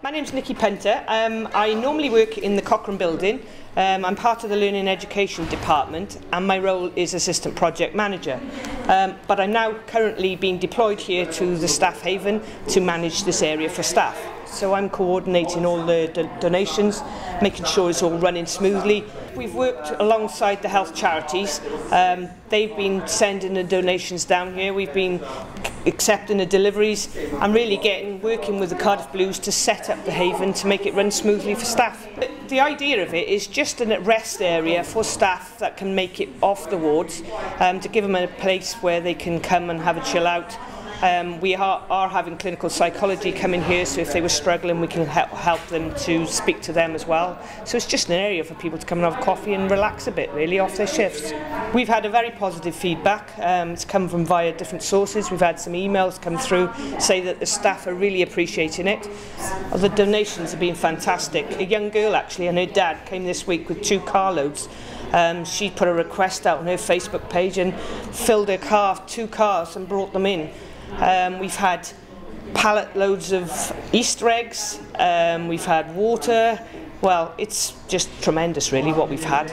My name's Nikki Penter. Um, I normally work in the Cochrane building. Um, I'm part of the Learning and Education Department and my role is Assistant Project Manager. Um, but I'm now currently being deployed here to the Staff Haven to manage this area for staff. So I'm coordinating all the do donations, making sure it's all running smoothly. We've worked alongside the health charities. Um, they've been sending the donations down here. We've been accepting the deliveries I'm really getting working with the Cardiff Blues to set up the haven to make it run smoothly for staff. The idea of it is just a rest area for staff that can make it off the wards um, to give them a place where they can come and have a chill out Um, we are, are, having clinical psychology come in here, so if they were struggling, we can help, help them to speak to them as well. So it's just an area for people to come and have coffee and relax a bit, really, off their shifts. We've had a very positive feedback. Um, it's come from via different sources. We've had some emails come through say that the staff are really appreciating it. Oh, the donations have been fantastic. A young girl, actually, and her dad came this week with two carloads um, she put a request out on her Facebook page and filled her car, two cars and brought them in. Um, we've had pallet loads of Easter eggs, um, we've had water. Well, it's just tremendous, really, what we've had.